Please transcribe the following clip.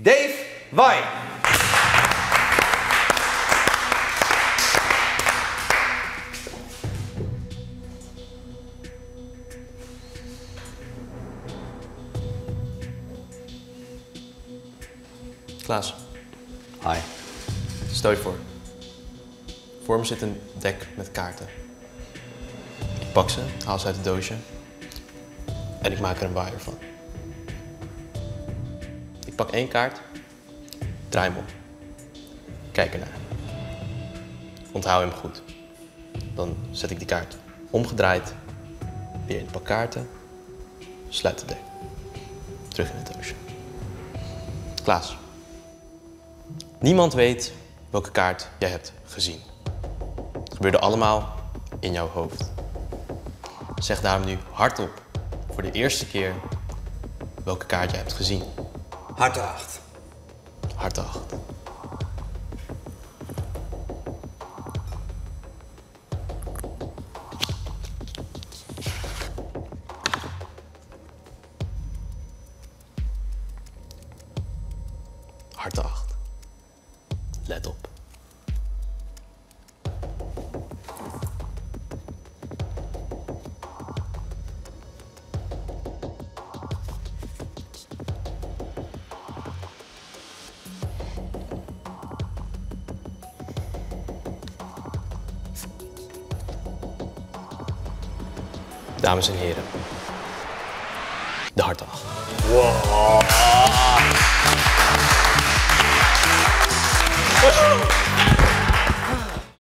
Dave Wai. Klaas, Hi. stel je voor. Voor me zit een dek met kaarten. Ik pak ze, haal ze uit het doosje en ik maak er een waaier van. Pak één kaart, draai hem om. Kijk ernaar. Onthoud hem goed. Dan zet ik die kaart omgedraaid, weer in het pak kaarten, sluit het dek. Terug in het doosje. Klaas. Niemand weet welke kaart jij hebt gezien. Het gebeurde allemaal in jouw hoofd. Zeg daarom nu hardop voor de eerste keer welke kaart jij hebt gezien. Harte 8. Harte acht. Harte acht. Let op. Dames en heren. De harte acht. Wow.